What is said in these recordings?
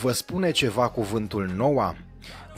Vă spune ceva cuvântul noua?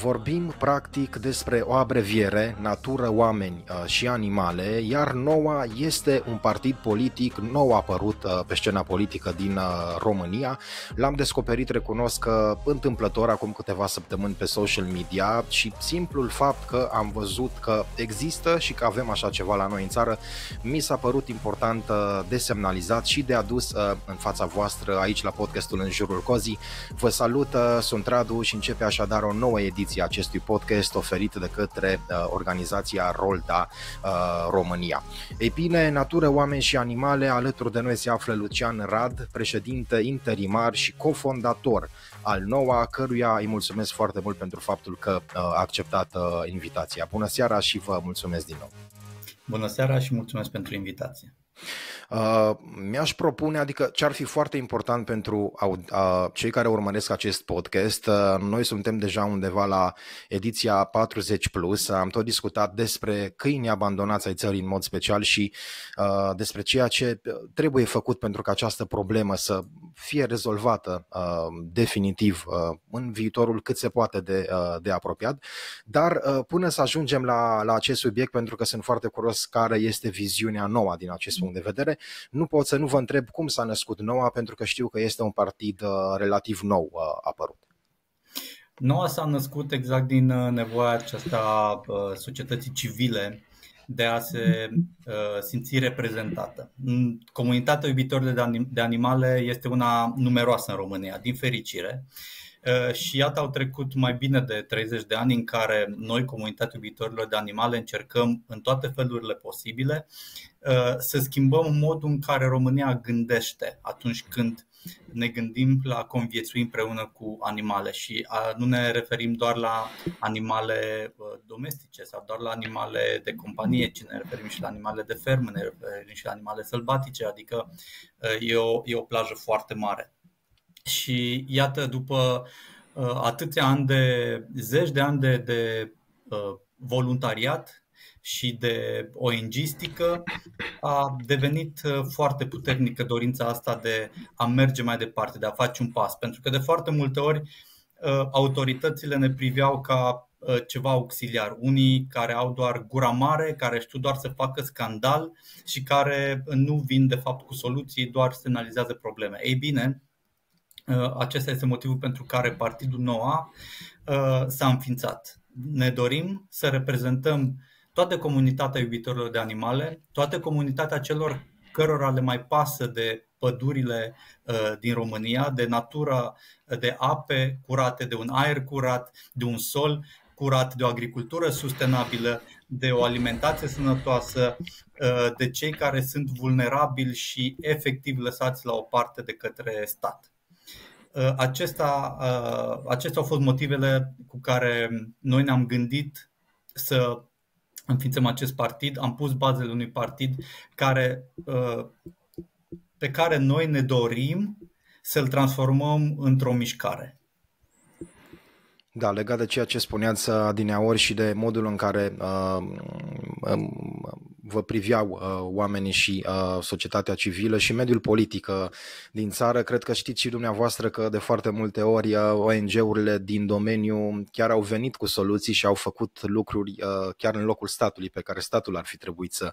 Vorbim practic despre o abreviere, natură, oameni uh, și animale, iar NOA este un partid politic nou apărut uh, pe scena politică din uh, România. L-am descoperit, recunosc că întâmplător acum câteva săptămâni pe social media și simplul fapt că am văzut că există și că avem așa ceva la noi în țară, mi s-a părut important de semnalizat și de adus în fața voastră aici la podcastul În Jurul Cozii. Vă salut, sunt Radu și începe așadar o nouă ediție ediție a acestui podcast oferit de către uh, organizația Rolda uh, România. Ei bine, natură, oameni și animale, alături de noi se află Lucian Rad, președinte interimar și cofondator al NOA, căruia îi mulțumesc foarte mult pentru faptul că uh, a acceptat uh, invitația. Bună seara și vă mulțumesc din nou. Bună seara și mulțumesc pentru invitație. Uh, mi-aș propune, adică ce ar fi foarte important pentru uh, cei care urmăresc acest podcast, uh, noi suntem deja undeva la ediția 40 plus, am tot discutat despre câini abandonați ai țării în mod special și uh, despre ceea ce trebuie făcut pentru ca această problemă să fie rezolvată uh, definitiv uh, în viitorul cât se poate de, uh, de apropiat, dar uh, până să ajungem la, la acest subiect, pentru că sunt foarte curios care este viziunea nouă din acest punct de vedere, nu pot să nu vă întreb cum s-a născut Noua, pentru că știu că este un partid uh, relativ nou uh, apărut. Noua s-a născut exact din uh, nevoia aceasta societății civile de a se simți reprezentată. Comunitatea iubitorilor de animale este una numeroasă în România, din fericire. Și iată, au trecut mai bine de 30 de ani în care noi, comunitatea iubitorilor de animale, încercăm în toate felurile posibile Uh, să schimbăm modul în care România gândește atunci când ne gândim la conviețui împreună cu animale și nu ne referim doar la animale uh, domestice sau doar la animale de companie, ci ne referim și la animale de fermă, ne referim și la animale sălbatice, adică uh, e o, e o plajă foarte mare. Și iată, după atâția ani de, zeci de ani de, de voluntariat, și de ONG-stică, a devenit uh, foarte puternică dorința asta de a merge mai departe, de a face un pas. Pentru că de foarte multe ori uh, autoritățile ne priveau ca uh, ceva auxiliar. Unii care au doar gura mare, care știu doar să facă scandal și care nu vin de fapt cu soluții, doar semnalizează probleme. Ei bine, acesta este motivul pentru care Partidul Noua s-a înființat. Ne dorim să reprezentăm toată comunitatea iubitorilor de animale, toată comunitatea celor cărora le mai pasă de pădurile uh, din România, de natura, de ape curate, de un aer curat, de un sol curat, de o agricultură sustenabilă, de o alimentație sănătoasă, uh, de cei care sunt vulnerabili și efectiv lăsați la o parte de către stat. Uh, acesta, acestea au fost motivele cu care noi ne-am gândit să înființăm acest partid, am pus bazele unui partid care, uh, pe care noi ne dorim să-l transformăm într-o mișcare. Da, legat de ceea ce spuneați adineaori și de modul în care uh, vă priveau uh, oamenii și uh, societatea civilă și mediul politic uh, din țară. Cred că știți și dumneavoastră că de foarte multe ori uh, ONG-urile din domeniu chiar au venit cu soluții și au făcut lucruri uh, chiar în locul statului pe care statul ar fi trebuit să,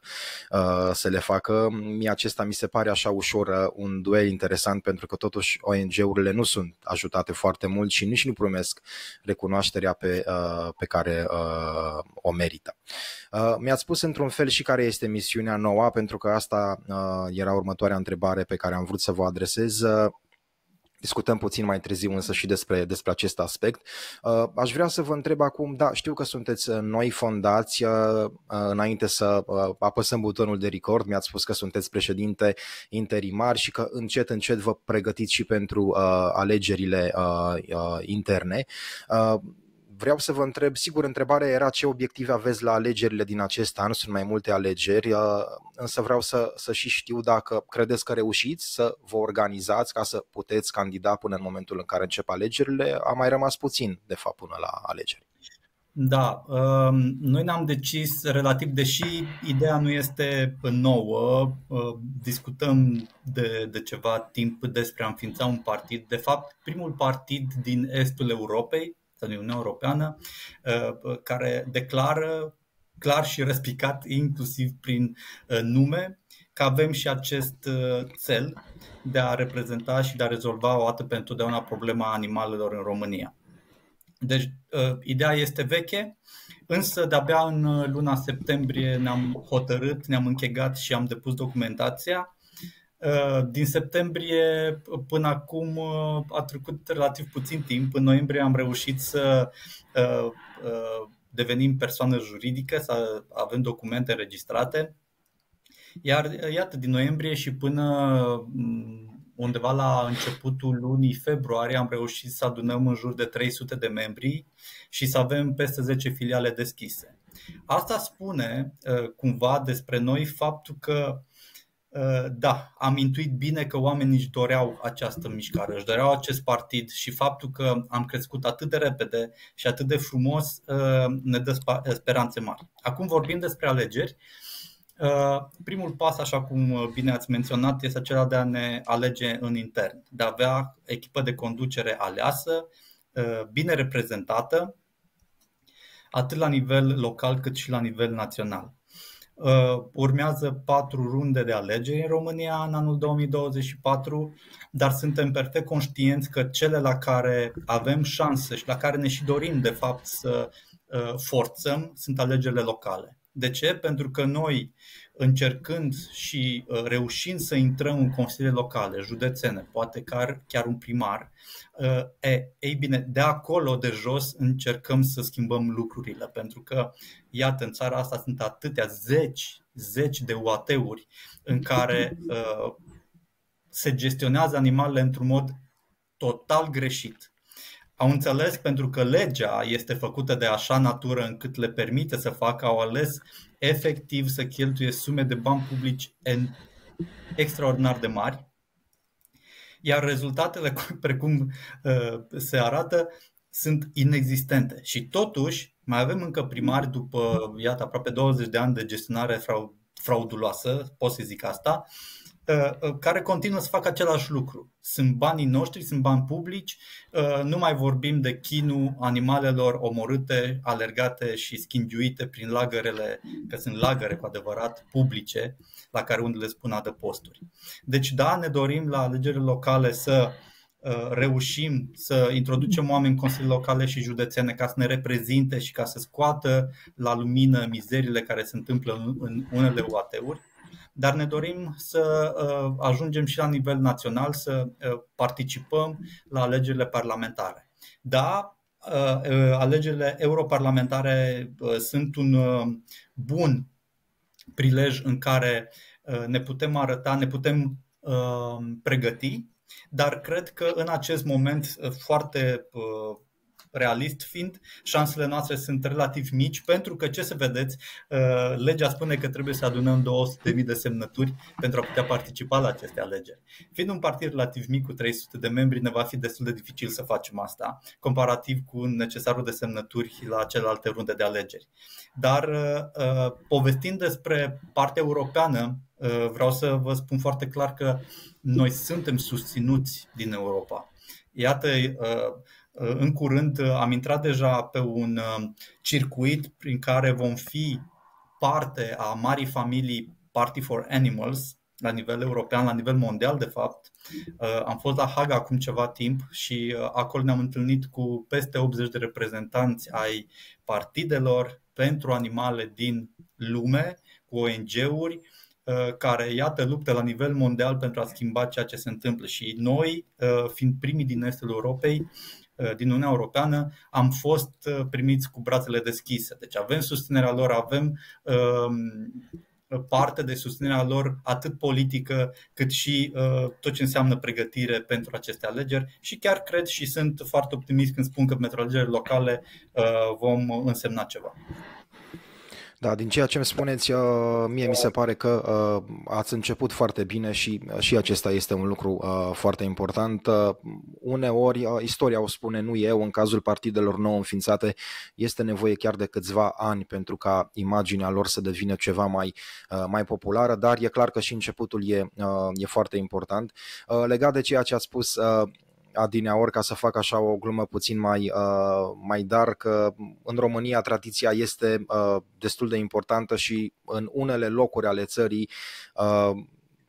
uh, să le facă. Mie acesta mi se pare așa ușor uh, un duel interesant pentru că totuși ONG-urile nu sunt ajutate foarte mult și nici nu primesc recunoașterea pe, uh, pe care uh, o merită. Uh, mi-ați spus într-un fel și care este misiunea nouă, pentru că asta uh, era următoarea întrebare pe care am vrut să vă adresez. Uh, discutăm puțin mai târziu însă și despre, despre acest aspect. Uh, aș vrea să vă întreb acum, da, știu că sunteți noi fondați, uh, înainte să uh, apăsăm butonul de record, mi-ați spus că sunteți președinte interimar și că încet, încet vă pregătiți și pentru uh, alegerile uh, uh, interne. Uh, vreau să vă întreb, sigur, întrebarea era ce obiective aveți la alegerile din acest an, sunt mai multe alegeri, uh, însă vreau să, să și știu dacă credeți că reușiți să vă organizați ca să puteți candida până în momentul în care încep alegerile, a mai rămas puțin, de fapt, până la alegeri. Da, um, noi ne-am decis relativ, deși ideea nu este nouă, uh, discutăm de, de ceva timp despre a înființa un partid. De fapt, primul partid din estul Europei, sau din Uniunea Europeană, uh, care declară clar și răspicat, inclusiv prin uh, nume, că avem și acest cel de a reprezenta și de a rezolva o dată pentru totdeauna problema animalelor în România. Deci, uh, ideea este veche, însă de-abia în uh, luna septembrie ne-am hotărât, ne-am închegat și am depus documentația. Uh, din septembrie până acum a trecut relativ puțin timp. În noiembrie am reușit să devenim persoană juridică, să avem documente înregistrate. Iar iată, din noiembrie și până mm, undeva la începutul lunii februarie am reușit să adunăm în jur de 300 de membri și să avem peste 10 filiale deschise. Asta spune uh, cumva despre noi faptul că uh, da, am intuit bine că oamenii își doreau această mișcare, își doreau acest partid și faptul că am crescut atât de repede și atât de frumos uh, ne dă speranțe mari. Acum vorbim despre alegeri. Uh, primul pas, așa cum uh, bine ați menționat, este acela de a ne alege în intern, de a avea echipă de conducere aleasă, uh, bine reprezentată, atât la nivel local cât și la nivel național. Urmează patru runde de alegeri în România în anul 2024, dar suntem perfect conștienți că cele la care avem șanse și la care ne și dorim de fapt să forțăm sunt alegerile locale. De ce? Pentru că noi, încercând și uh, reușind să intrăm în consiliile locale, județene, poate chiar, chiar un primar, uh, e, ei bine, de acolo, de jos, încercăm să schimbăm lucrurile. Pentru că, iată, în țara asta sunt atâtea zeci, zeci de UAT-uri în care uh, se gestionează animalele într-un mod total greșit au înțeles pentru că legea este făcută de așa natură încât le permite să facă, au ales efectiv să cheltuie sume de bani publici în extraordinar de mari, iar rezultatele, precum uh, se arată, sunt inexistente. Și totuși, mai avem încă primari după, iată, aproape 20 de ani de gestionare frauduloasă, pot să zic asta, Uh, uh, care continuă să facă același lucru. Sunt banii noștri, sunt bani publici, uh, nu mai vorbim de chinul animalelor omorâte, alergate și schingiuite prin lagărele, că sunt lagăre cu adevărat publice, la care unde le spun adăposturi. Deci da, ne dorim la alegerile locale să reușim să introducem oameni în consilii locale și județene ca să ne reprezinte și ca să scoată la lumină mizerile care se întâmplă în unele UAT-uri dar ne dorim să uh, ajungem și la nivel național să uh, participăm la alegerile parlamentare. Da, uh, alegerile europarlamentare sunt un bun prilej în care ne putem arăta, ne putem pregăti, dar cred că în acest moment foarte realist fiind, șansele noastre sunt relativ mici pentru că, ce să vedeți, uh, legea spune că trebuie să adunăm 200.000 de semnături pentru a putea participa la aceste alegeri. Fiind un partid relativ mic cu 300 de membri, ne va fi destul de dificil să facem asta, comparativ cu necesarul de semnături la celelalte runde de alegeri. Dar uh, uh, povestind despre partea europeană, vreau să vă spun foarte clar că noi suntem susținuți din Europa. Iată, Uh, în curând uh, am intrat deja pe un uh, circuit prin care vom fi parte a marii familii Party for Animals la nivel european, la nivel mondial de fapt. Am fost la Haga acum ceva timp și acolo ne-am întâlnit cu peste 80 de reprezentanți ai partidelor pentru animale din lume, cu ONG-uri, care, iată, luptă la nivel mondial pentru a schimba ceea ce se întâmplă. Și noi, fiind primii din estul Europei, Uh, din Uniunea Europeană, am fost uh, primiți cu brațele deschise. Deci avem susținerea lor, avem um, parte de susținerea lor atât politică cât și uh, tot ce înseamnă pregătire pentru aceste alegeri și chiar cred și sunt foarte optimist când spun că pentru alegerile locale vom însemna ceva. Da, din ceea ce îmi spuneți, uh, mie mi se pare că uh, ați început foarte bine și, uh, și acesta este un lucru foarte important. Uneori, istoria o spune, nu eu, în cazul partidelor nou înființate, este nevoie chiar de câțiva ani pentru ca imaginea lor să devină ceva mai, mai populară, dar e clar că și începutul e, e foarte important. Legat de ceea ce ați spus, adineaori ca să fac așa o glumă puțin mai, uh, mai dar că în România tradiția este uh, destul de importantă și în unele locuri ale țării uh,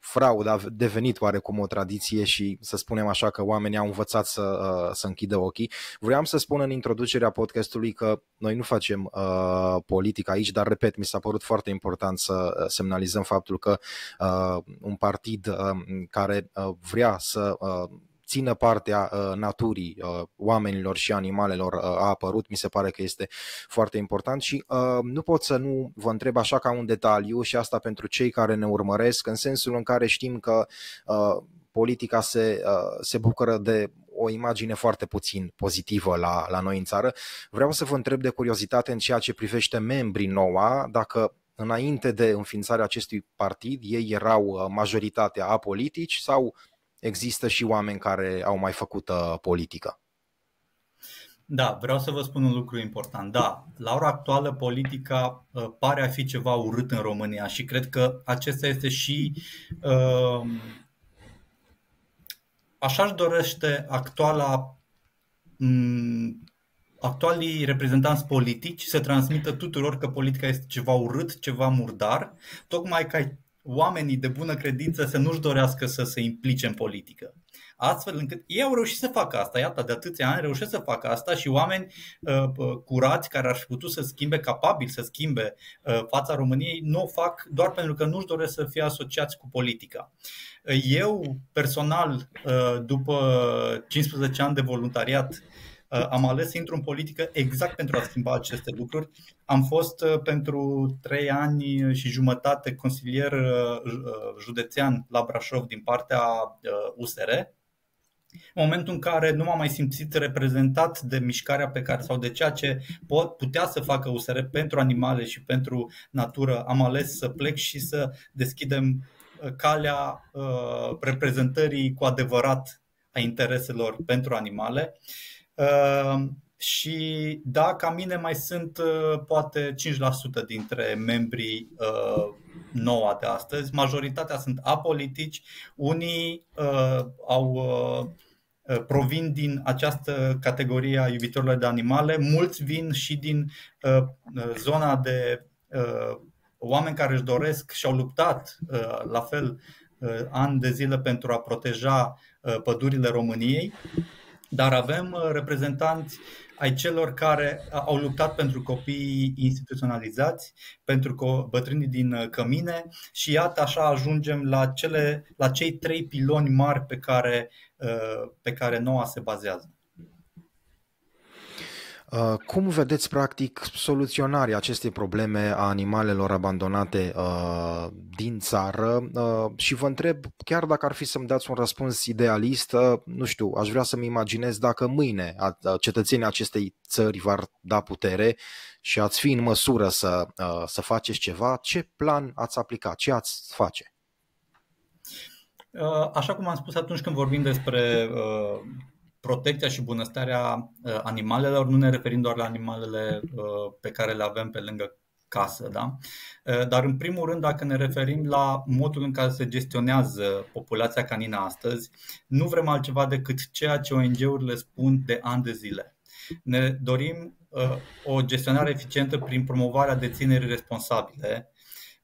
frauda a devenit oarecum o tradiție și să spunem așa că oamenii au învățat să, uh, să închidă ochii. Vreau să spun în introducerea podcastului că noi nu facem uh, politică aici, dar repet, mi s-a părut foarte important să uh, semnalizăm faptul că uh, un partid uh, care uh, vrea să uh, țină partea uh, naturii uh, oamenilor și animalelor uh, a apărut, mi se pare că este foarte important și uh, nu pot să nu vă întreb așa ca un detaliu și asta pentru cei care ne urmăresc, în sensul în care știm că uh, politica se, uh, se bucură de o imagine foarte puțin pozitivă la, la noi în țară. Vreau să vă întreb de curiozitate în ceea ce privește membrii noua, dacă înainte de înființarea acestui partid ei erau uh, majoritatea apolitici sau există și oameni care au mai făcut uh, politică. Da, vreau să vă spun un lucru important. Da, la ora actuală politica uh, pare a fi ceva urât în România și cred că acesta este și uh, așa își dorește actuala um, actualii reprezentanți politici să transmită tuturor că politica este ceva urât, ceva murdar, tocmai ca oamenii de bună credință să nu-și dorească să se implice în politică. Astfel încât ei au reușit să facă asta, iată, de atâția ani reușesc să facă asta și oameni uh, uh, curați care ar fi putut să schimbe, capabili să schimbe uh, fața României, nu o fac doar pentru că nu-și doresc să fie asociați cu politica. Uh, eu, personal, uh, după 15 ani de voluntariat, Uh, am ales să intru în politică exact pentru a schimba aceste lucruri. Am fost uh, pentru trei ani și jumătate consilier uh, județean la Brașov din partea USR. În momentul în care nu m-am mai simțit reprezentat de mișcarea pe care sau de ceea ce pot, putea să facă USR pentru animale și pentru natură, am ales să plec și să deschidem calea uh, reprezentării cu adevărat a intereselor pentru animale. Uh, Ehm, și da, ca mine mai sunt uh, poate 5% dintre membrii uh, noua de astăzi. Majoritatea sunt apolitici, unii uh, au uh, provin din această categorie a iubitorilor de animale, mulți vin și din uh, zona de uh, oameni care își doresc și au luptat uh, la fel uh, ani de zile pentru a proteja uh, pădurile României dar avem uh, reprezentanți ai celor care au luptat pentru copiii instituționalizați, pentru bătrânii din uh, cămine și iată așa ajungem la, cele, la cei trei piloni mari pe care, uh, pe care noua se bazează. Uh, cum vedeți, practic, soluționarea acestei probleme a animalelor abandonate uh, din țară? Uh, și vă întreb, chiar dacă ar fi să-mi dați un răspuns idealist, uh, nu știu, aș vrea să-mi imaginez dacă mâine a, a, cetățenii acestei țări v-ar da putere și ați fi în măsură să, uh, să faceți ceva, ce plan ați aplica? Ce ați face? Uh, așa cum am spus atunci când vorbim despre protecția și bunăstarea uh, animalelor, nu ne referim doar la animalele uh, pe care le avem pe lângă casă, da? Uh, dar în primul rând, dacă ne referim la modul în care se gestionează populația canină astăzi, nu vrem altceva decât ceea ce ONG-urile spun de ani de zile. Ne dorim o gestionare eficientă prin promovarea deținerii responsabile,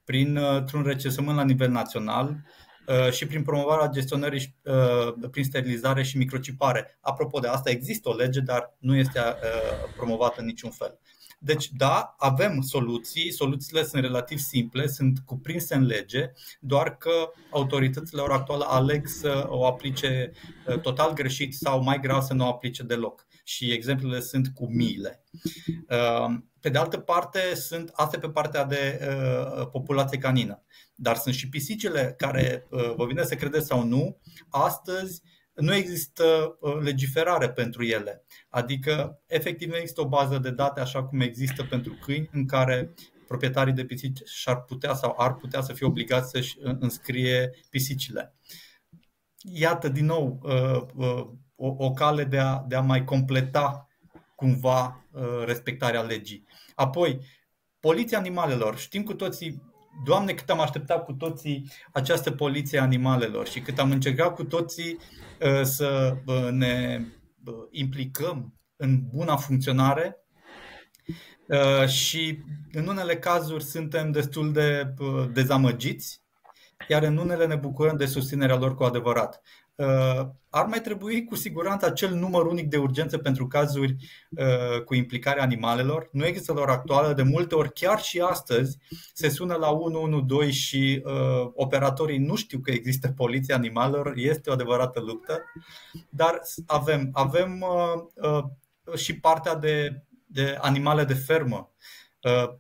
printr-un recesământ la nivel național, Uh, și prin promovarea gestionării uh, prin sterilizare și microcipare. Apropo de asta, există o lege, dar nu este uh, promovată în niciun fel. Deci, da, avem soluții, soluțiile sunt relativ simple, sunt cuprinse în lege, doar că autoritățile ora actuală aleg să o aplice total greșit sau mai grav să nu o aplice deloc. Și exemplele sunt cu miile. Pe de altă parte, sunt astea pe partea de populație canină. Dar sunt și pisicile care, uh, vă vine să credeți sau nu, astăzi nu există uh, legiferare pentru ele. Adică, efectiv, nu există o bază de date așa cum există pentru câini, în care proprietarii de pisici și-ar putea sau ar putea să fie obligați să-și înscrie pisicile. Iată, din nou, o, o cale de a, de a mai completa cumva respectarea legii. Apoi, poliția animalelor. Știm cu toții Doamne, cât am așteptat cu toții această poliție animalelor și cât am încercat cu toții uh, să uh, ne uh, implicăm în buna funcționare și în unele cazuri suntem destul de dezamăgiți, iar în unele ne bucurăm de susținerea lor cu adevărat. Uh, ar mai trebui cu siguranță acel număr unic de urgență pentru cazuri uh, cu implicarea animalelor. Nu există la ora actuală, de multe ori chiar și astăzi se sună la 112 și uh, operatorii nu știu că există poliția animalelor, este o adevărată luptă, dar avem, avem uh, uh, și partea de, de animale de fermă. Uh,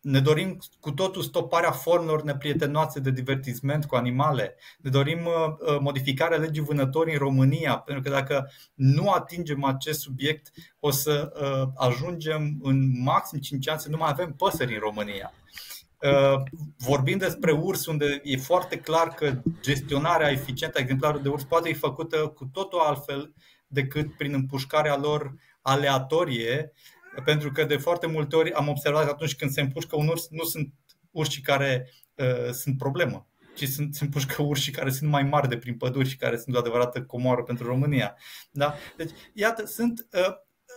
ne dorim cu totul stoparea formelor neprietenoase de divertisment cu animale. Ne dorim uh, uh, modificarea legii vânătorii în România, pentru că dacă nu atingem acest subiect, o să uh, ajungem în maxim 5 ani să nu mai avem păsări în România. Vorbind despre urs, unde e foarte clar că gestionarea eficientă a exemplarului de urs poate fi făcută cu totul altfel decât prin împușcarea lor aleatorie, pentru că de foarte multe ori am observat că atunci când se împușcă un urs, nu sunt urși care uh, sunt problemă, ci sunt, se împușcă urși care sunt mai mari de prin păduri și care sunt o adevărată comoară pentru România. Da? Deci, iată, sunt uh,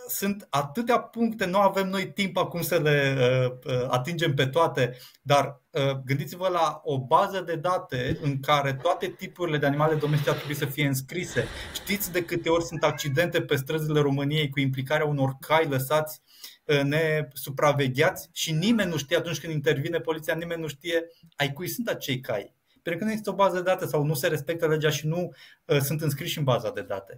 sunt atâtea puncte, nu avem noi timp acum să le uh, uh, atingem pe toate, dar uh, gândiți-vă la o bază de date în care toate tipurile de animale domestice ar trebui să fie înscrise. Știți de câte ori sunt accidente pe străzile României cu implicarea unor cai lăsați uh, nesupravegheați și nimeni nu știe atunci când intervine poliția, nimeni nu știe ai cui sunt acei cai pentru că nu există o bază de date sau nu se respectă legea și nu uh, sunt înscriși în baza de date.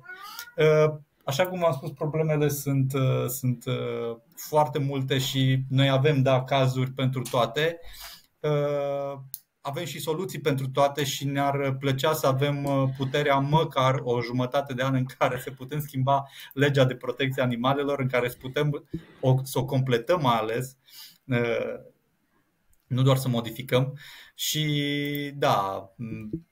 Uh, Așa cum am spus, problemele sunt, uh, sunt uh, foarte multe și noi avem, da, cazuri pentru toate. Uh, avem și soluții pentru toate și ne-ar plăcea să avem puterea măcar o jumătate de an în care să putem schimba legea de protecție animalelor, în care să putem o, să o completăm mai ales nu doar să modificăm. Și da,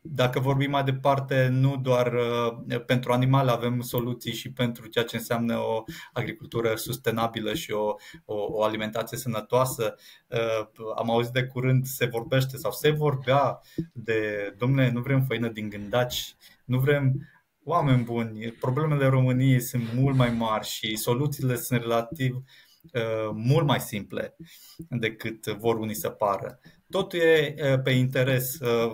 dacă vorbim mai departe, nu doar uh, pentru animale avem soluții și pentru ceea ce înseamnă o agricultură sustenabilă și o, o, o alimentație sănătoasă. Uh, am auzit de curând se vorbește sau se vorbea de, domnule, nu vrem făină din gândaci, nu vrem oameni buni, problemele României sunt mult mai mari și soluțiile sunt relativ uh, Uh, mult mai simple decât vor unii să pară. Totul e uh, pe interes. Uh,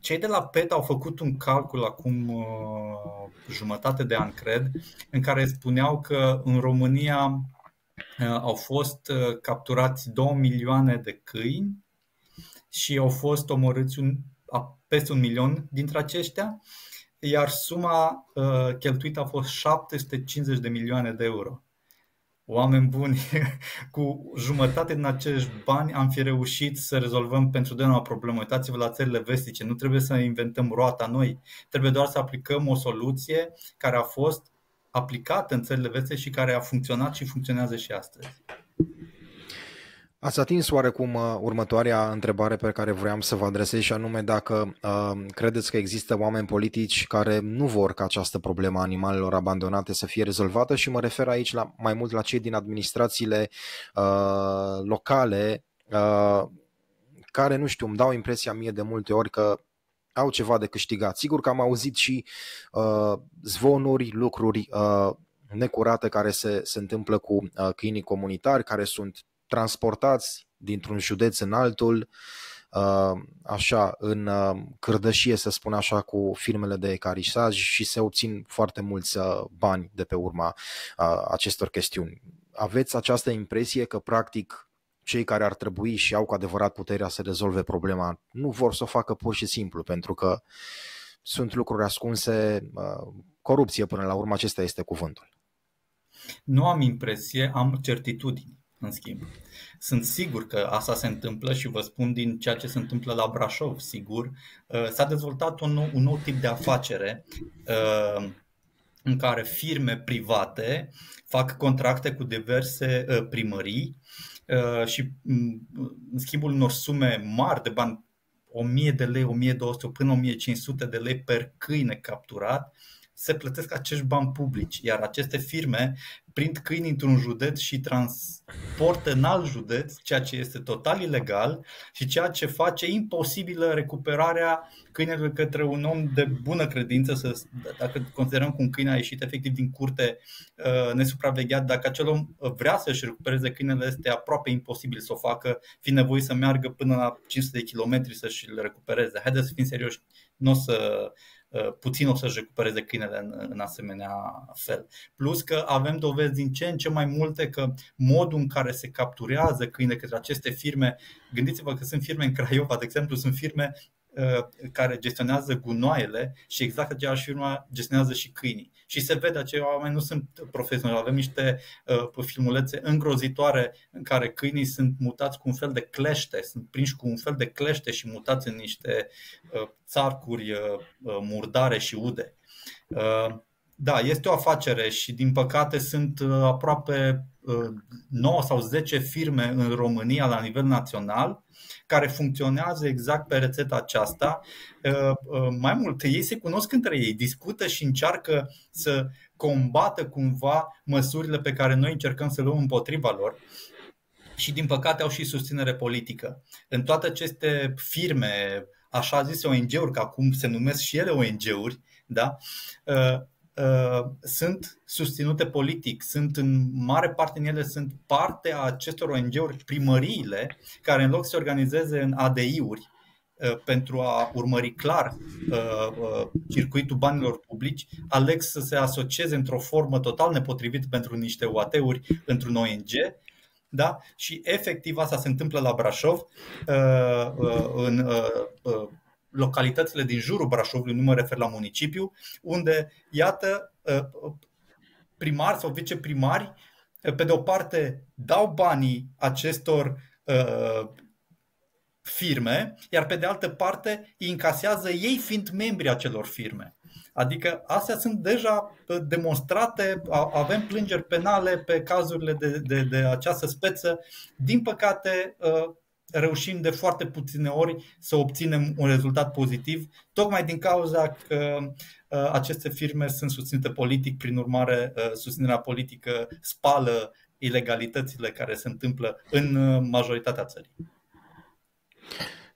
cei de la PET au făcut un calcul acum jumătate de an, cred, în care spuneau că în România au fost capturați 2 milioane de câini și au fost omorâți un, peste un milion dintre aceștia, iar suma cheltuită a fost 750 de milioane de euro oameni buni, cu jumătate din acești bani am fi reușit să rezolvăm pentru de o problemă. Uitați-vă la țările vestice, nu trebuie să inventăm roata noi, trebuie doar să aplicăm o soluție care a fost aplicată în țările vestice și care a funcționat și funcționează și astăzi. Ați atins oarecum uh, următoarea întrebare pe care vreau să vă adresez și anume dacă uh, credeți că există oameni politici care nu vor ca această problemă a animalelor abandonate să fie rezolvată și mă refer aici la, mai mult la cei din administrațiile uh, locale uh, care, nu știu, îmi dau impresia mie de multe ori că au ceva de câștigat. Sigur că am auzit și uh, zvonuri, lucruri uh, necurate care se, se întâmplă cu uh, câinii comunitari, care sunt transportați dintr-un județ în altul, uh, așa, în uh, cârdășie, să spun așa, cu firmele de carisaj și se obțin foarte mulți uh, bani de pe urma acestor chestiuni. Aveți această impresie că, practic, cei care ar trebui și au cu adevărat puterea să rezolve problema nu vor să o facă pur și simplu, pentru că sunt lucruri ascunse, corupție până la urmă, acesta este cuvântul. Nu am impresie, am certitudini în schimb. Sunt sigur că asta se întâmplă și vă spun din ceea ce se întâmplă la Brașov, sigur. Uh, s-a dezvoltat un nou, un nou tip de afacere uh, în care firme private fac contracte cu diverse uh, primării uh, și mm, în schimbul unor sume mari de bani 1000 de lei, 1200 până 1500 de lei per câine capturat, se plătesc acești bani publici, iar aceste firme prind câini într-un județ și transportă în alt județ, ceea ce este total ilegal și ceea ce face imposibilă recuperarea câinelui către un om de bună credință, să, dacă considerăm că un câine a ieșit efectiv din curte uh, nesupravegheat, dacă acel om vrea să-și recupereze câinele, este aproape imposibil să o facă, fiind nevoie să meargă până la 500 de kilometri să-și le recupereze. Haideți să fim serioși, nu o să Uh, puțin o să-și recupereze câinele în, în asemenea fel. Plus că avem dovezi din ce în ce mai multe că modul în care se capturează câine către aceste firme, gândiți-vă că sunt firme în Craiova, de exemplu, sunt firme Uh, care gestionează gunoaiele și exact aceeași firmă gestionează și câinii. Și se vede, acei oameni nu sunt profesionali. Avem niște uh, filmulețe îngrozitoare în care câinii sunt mutați cu un fel de clește, sunt prinși cu un fel de clește și mutați în niște uh, țarcuri murdare și ude. Da, este o afacere și din păcate sunt aproape 9 sau 10 firme în România la nivel național care funcționează exact pe rețeta aceasta. Uh, uh, mai mult, ei se cunosc între ei, discută și încearcă să combată cumva măsurile pe care noi încercăm să le luăm împotriva lor și din păcate au și susținere politică. În toate aceste firme, așa zise ONG-uri, că acum se numesc și ele ONG-uri, da? Uh, Uh, sunt susținute politic, sunt în mare parte din ele sunt parte a acestor ONG-uri, primăriile, care în loc să se organizeze în ADI-uri uh, pentru a urmări clar uh, circuitul banilor publici, aleg să se asocieze într-o formă total nepotrivită pentru niște UAT-uri într-un ONG da? Și efectiv asta se întâmplă la Brașov, în localitățile din jurul Brașovului, nu mă refer la municipiu, unde, iată, uh, primari sau viceprimari, uh, pe de o parte, dau banii acestor uh, firme, iar pe de altă parte îi încasează ei fiind membri acelor firme. Adică astea sunt deja demonstrate, avem plângeri penale pe cazurile de, de, de această speță. Din păcate, reușim de foarte puține ori să obținem un rezultat pozitiv, tocmai din cauza că uh, aceste firme sunt susținute politic, prin urmare uh, susținerea politică spală ilegalitățile care se întâmplă în uh, majoritatea țării.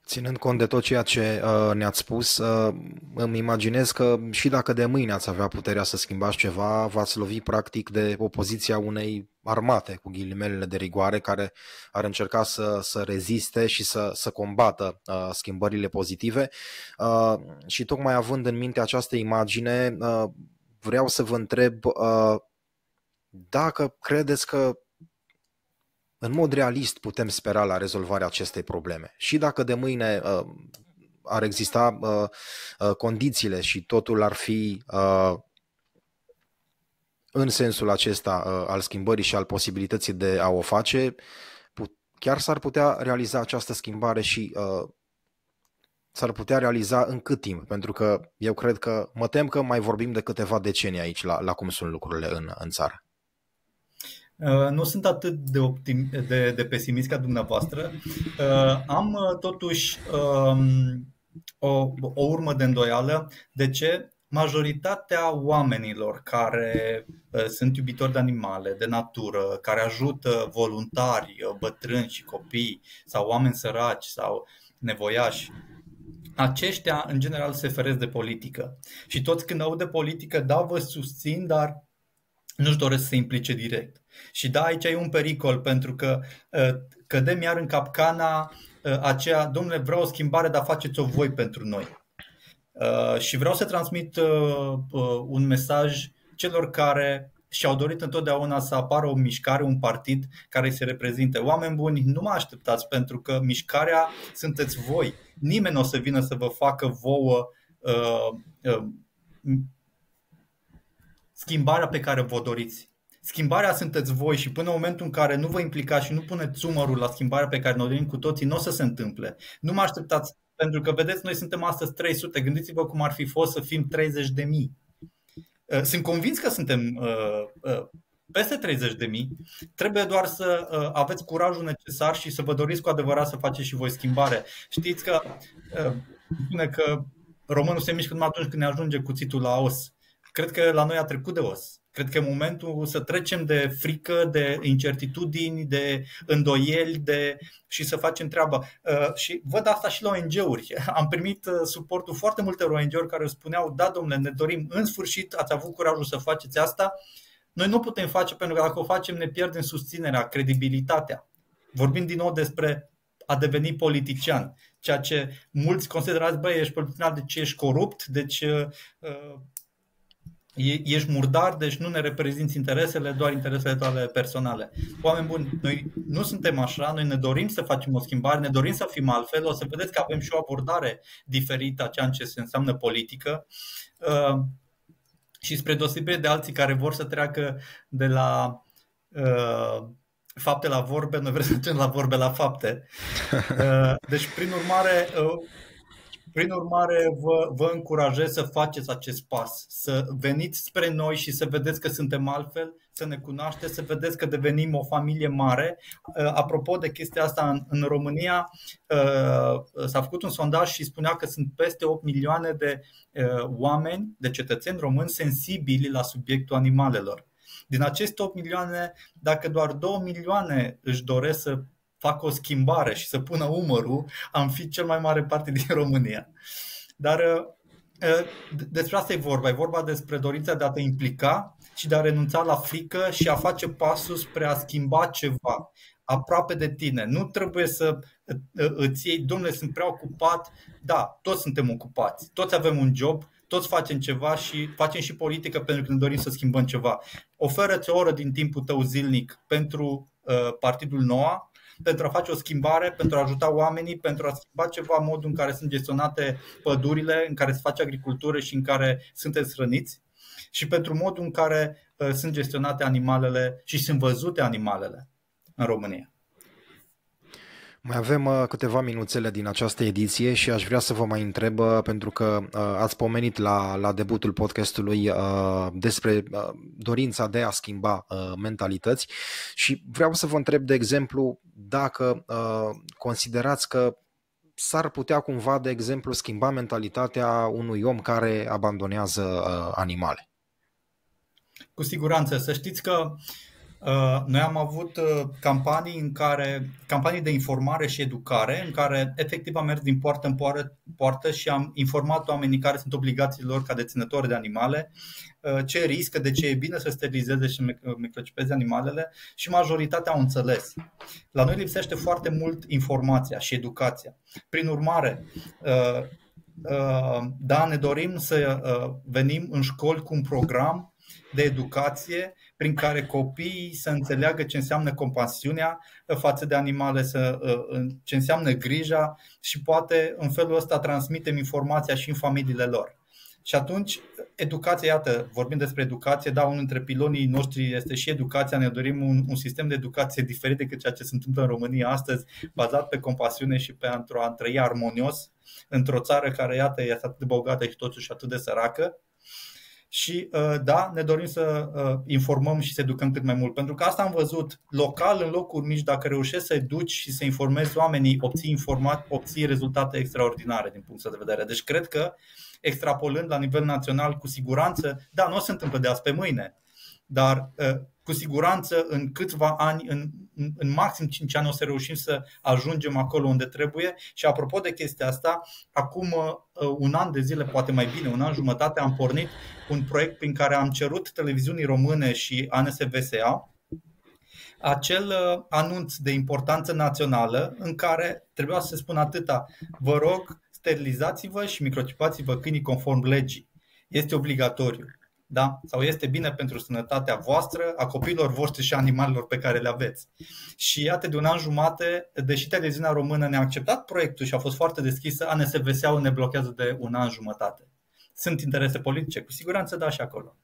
Ținând cont de tot ceea ce uh, ne-ați spus, uh, îmi imaginez că și dacă de mâine ați avea puterea să schimbați ceva, v-ați lovi practic de opoziția unei armate, cu ghilimelele de rigoare, care ar încerca să, să reziste și să, să combată uh, schimbările pozitive. Uh, și tocmai având în minte această imagine, uh, vreau să vă întreb uh, dacă credeți că în mod realist putem spera la rezolvarea acestei probleme. Și dacă de mâine uh, ar exista uh, uh, condițiile și totul ar fi uh, în sensul acesta uh, al schimbării și al posibilității de a o face, put- chiar s-ar putea realiza această schimbare și uh, s-ar putea realiza în cât timp? Pentru că eu cred că mă tem că mai vorbim de câteva decenii aici la, la cum sunt lucrurile în, în țară. Uh, nu sunt atât de, optim, de, de pesimist ca dumneavoastră. Uh, am uh, totuși um, o, o urmă de îndoială. De ce? Majoritatea oamenilor care sunt iubitori de animale, de natură, care ajută voluntari, bătrâni și copii sau oameni săraci sau nevoiași, aceștia în general se feresc de politică. Și toți când aud de politică, da, vă susțin, dar nu-și doresc să se implice direct. Și da, aici e un pericol, pentru că uh, cădem iar în capcana uh, aceea, domnule, vreau o schimbare, dar faceți-o voi pentru noi. Uh, și vreau să transmit un mesaj celor care și-au dorit întotdeauna să apară o mișcare, un partid care se reprezinte. Oameni buni, nu mă așteptați pentru că mișcarea sunteți voi. Nimeni nu o să vină să vă facă vouă uh, uh, schimbarea pe care vă doriți. Schimbarea sunteți voi și până în momentul în care nu vă implicați și nu puneți umărul la schimbarea pe care ne-o dorim cu toții, nu o să se întâmple. Nu mă așteptați, pentru că vedeți, noi suntem astăzi 300, gândiți-vă cum ar fi fost să fim 30 de mii. uh, sunt convins că suntem peste 30 de mii, trebuie doar să aveți curajul necesar și să vă doriți cu adevărat să faceți și voi schimbare. Știți că spune că românul se mișcă numai atunci când ne ajunge cuțitul la os. Cred că la noi a trecut de os. Cred că e momentul să trecem de frică, de incertitudini, de îndoieli de, și să facem treaba. Uh, și văd asta și la ONG-uri. Am primit uh, suportul foarte multe ONG-uri care spuneau, da, domnule, ne dorim, în sfârșit ați avut curajul să faceți asta. Noi nu putem face pentru că dacă o facem ne pierdem susținerea, credibilitatea. Vorbim din nou despre a deveni politician, ceea ce mulți considerați, băi, ești politician, deci ești corupt, deci uh, ești murdar, deci nu ne reprezinți interesele, doar interesele tale personale. Oameni buni, noi nu suntem așa, noi ne dorim să facem o schimbare, ne dorim să fim altfel, o să vedeți că avem și o abordare diferită a ceea ce se înseamnă politică uh, și spre deosebire de alții care vor să treacă de la uh, fapte la vorbe, noi vrem să trecem la vorbe la fapte. Uh, deci, prin urmare, prin urmare, vă, vă încurajez să faceți acest pas, să veniți spre noi și să vedeți că suntem altfel, să ne cunoașteți, să vedeți că devenim o familie mare. Uh, apropo de chestia asta, în, în România uh, s-a făcut un sondaj și spunea că sunt peste 8 milioane de uh, oameni, de cetățeni români sensibili la subiectul animalelor. Din aceste 8 milioane, dacă doar 2 milioane își doresc să facă o schimbare și să pună umărul, am fi cel mai mare parte din România. Dar uh, uh, despre asta e vorba. E vorba despre dorința de a te implica și de a renunța la frică și a face pasul spre a schimba ceva aproape de tine. Nu trebuie să uh, îți iei, domnule, sunt prea ocupat. Da, toți suntem ocupați, toți avem un job, toți facem ceva și facem și politică pentru că ne dorim să schimbăm ceva. Oferă-ți o oră din timpul tău zilnic pentru uh, Partidul Noua, pentru a face o schimbare, pentru a ajuta oamenii, pentru a schimba ceva modul în care sunt gestionate pădurile, în care se face agricultură și în care sunteți hrăniți și pentru modul în care uh, sunt gestionate animalele și sunt văzute animalele în România. Mai avem uh, câteva minuțele din această ediție și aș vrea să vă mai întreb, uh, pentru că uh, ați pomenit la, la debutul podcastului uh, despre uh, dorința de a schimba uh, mentalități și vreau să vă întreb, de exemplu, dacă uh, considerați că s-ar putea cumva, de exemplu, schimba mentalitatea unui om care abandonează uh, animale. Cu siguranță. Să știți că uh, Uh, noi am avut uh, campanii în care, campanii de informare și educare, în care efectiv am mers din poartă în poartă și am informat oamenii care sunt obligațiile lor ca deținători de animale, uh, ce riscă, de ce e bine să sterilizeze și microchipeze animalele și majoritatea au înțeles. La noi lipsește foarte mult informația și educația. Prin urmare, da, ne dorim să venim în școli cu un program de educație prin care copiii să înțeleagă ce înseamnă compasiunea față de animale, să, uh, ce înseamnă grija și poate în felul ăsta transmitem informația și în familiile lor. Și atunci, educația, iată, vorbim despre educație, da, unul dintre pilonii noștri este și educația. Ne dorim un, un sistem de educație diferit decât ceea ce se întâmplă în România astăzi, bazat pe compasiune și pe a trăi armonios într-o țară care, iată, este atât de bogată și totuși atât de săracă și uh, da, ne dorim să uh, informăm și să educăm cât mai mult. Pentru că asta am văzut local, în locuri mici, dacă reușești să educi și să informezi oamenii, obții, informat, obții rezultate extraordinare din punct de vedere. Deci cred că extrapolând la nivel național, cu siguranță, da, nu se întâmplă de azi pe mâine, dar uh, cu siguranță în câțiva ani, în, în maxim 5 ani o să reușim să ajungem acolo unde trebuie și apropo de chestia asta, acum uh, un an de zile, poate mai bine, un an jumătate am pornit un proiect prin care am cerut televiziunii române și ANSVSA acel uh, anunț de importanță națională în care trebuia să se spună atâta, vă rog, sterilizați-vă și microchipați-vă câinii conform legii. Este obligatoriu da? sau este bine pentru sănătatea voastră, a copiilor voștri și a animalelor pe care le aveți. Și iată, de un an jumate, deși televiziunea română ne-a acceptat proiectul și a fost foarte deschisă, ANSVSA-ul ne blochează de un an jumătate. Sunt interese politice, cu siguranță da și acolo.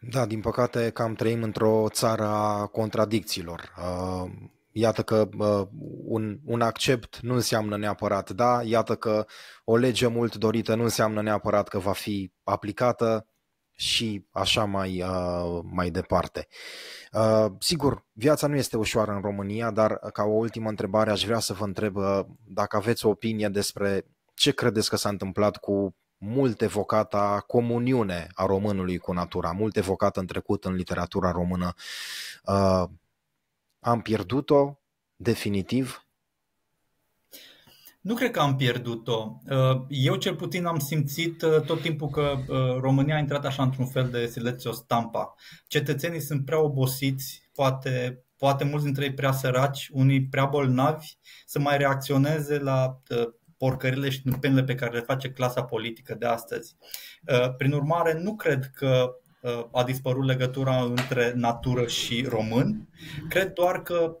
Da, din păcate cam trăim într-o țară a contradicțiilor. Uh, Iată că uh, un, un accept nu înseamnă neapărat da, iată că o lege mult dorită nu înseamnă neapărat că va fi aplicată și așa mai, uh, mai departe. Uh, sigur, viața nu este ușoară în România, dar ca o ultimă întrebare aș vrea să vă întreb uh, dacă aveți o opinie despre ce credeți că s-a întâmplat cu mult evocata comuniune a românului cu natura, mult evocată în trecut în literatura română. Uh, am pierdut-o definitiv? Nu cred că am pierdut-o. Uh, eu cel puțin am simțit uh, tot timpul că uh, România a intrat așa într-un fel de silențio stampa. Cetățenii sunt prea obosiți, poate, poate mulți dintre ei prea săraci, unii prea bolnavi, să mai reacționeze la porcările și tâmpenile pe care le face clasa politică de astăzi. Prin urmare, nu cred că a dispărut legătura între natură și român. Cred doar că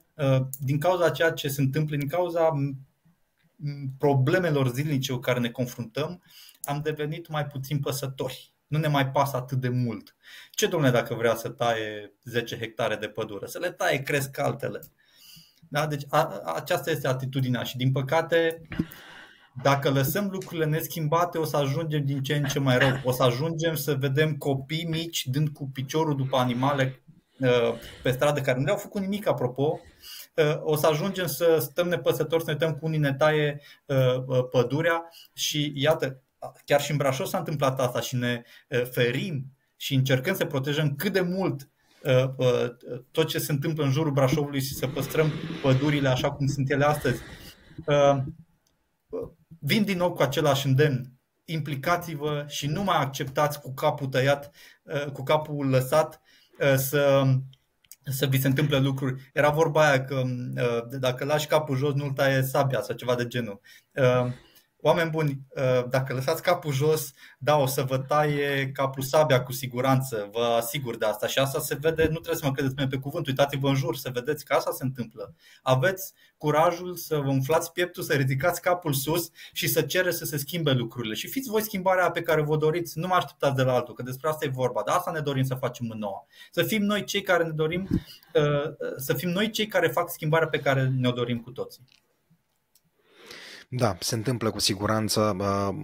din cauza ceea ce se întâmplă, din cauza problemelor zilnice cu care ne confruntăm, am devenit mai puțin păsători. Nu ne mai pasă atât de mult. Ce, domne, dacă vrea să taie 10 hectare de pădure? Să le taie, cresc altele. Da? Deci a, aceasta este atitudinea și din păcate dacă lăsăm lucrurile neschimbate, o să ajungem din ce în ce mai rău. O să ajungem să vedem copii mici dând cu piciorul după animale uh, pe stradă care nu le-au făcut nimic, apropo, o să ajungem să stăm nepăsători, să ne uităm cu unii ne taie uh, uh, pădurea și iată, chiar și în Brașov s-a întâmplat asta și ne uh, ferim și încercăm să protejăm cât de mult tot ce se întâmplă în jurul Brașovului și să păstrăm pădurile așa cum sunt ele astăzi. Vin din nou cu același îndemn. Implicați-vă și nu mai acceptați cu capul tăiat, cu capul lăsat să să vi se întâmple lucruri. Era vorba aia că uh, dacă lași capul jos, nu-l taie sabia sau ceva de genul. Uh, oameni buni, uh, dacă lăsați capul jos, da, o să vă taie capul sabia cu siguranță, vă asigur de asta. Și asta se vede, nu trebuie să mă credeți pe cuvânt, uitați-vă în jur să vedeți că asta se întâmplă. Aveți curajul să vă umflați pieptul, să ridicați capul sus și să cereți să se schimbe lucrurile. Și fiți voi schimbarea pe care vă doriți, nu mă așteptați de la altul, că despre asta e vorba. Dar asta ne dorim să facem în nouă. Să fim noi cei care ne dorim, uh, să fim noi cei care fac schimbarea pe care ne-o dorim cu toții. Da, se întâmplă cu siguranță.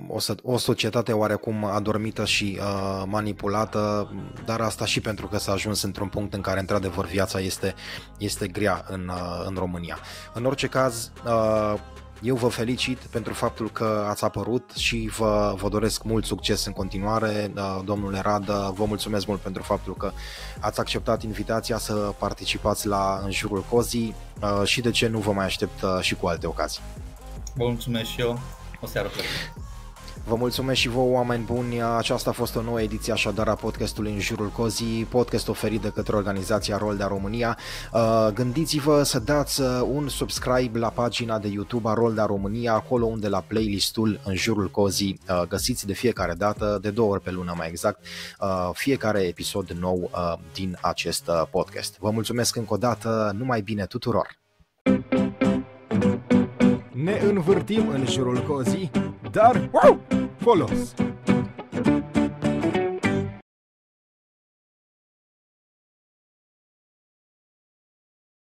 O, o societate oarecum adormită și uh, manipulată, dar asta și pentru că s-a ajuns într-un punct în care, într-adevăr, viața este, este grea în, uh, în România. În orice caz, uh, eu vă felicit pentru faptul că ați apărut și vă, vă doresc mult succes în continuare. Domnule Rad, vă mulțumesc mult pentru faptul că ați acceptat invitația să participați la În jurul cozii și de ce nu vă mai aștept și cu alte ocazii. Vă mulțumesc și eu. O seară plăcută. Vă mulțumesc și vouă, oameni buni. Aceasta a fost o nouă ediție așadar a podcastului În Jurul Cozii, podcast oferit de către organizația Rol de România. Uh, gândiți-vă să dați uh, un subscribe la pagina de YouTube a Rol de România, acolo unde la playlistul În Jurul Cozii uh, găsiți de fiecare dată, de două ori pe lună mai exact, fiecare episod nou din acest podcast. Vă mulțumesc încă o dată, numai bine tuturor! Ne învârtim în jurul cozii, dar wow, folos!